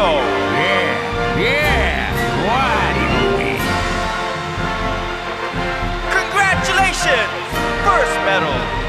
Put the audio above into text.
Rio. Yeah, yeah, Wadi movie. Congratulations, first medal.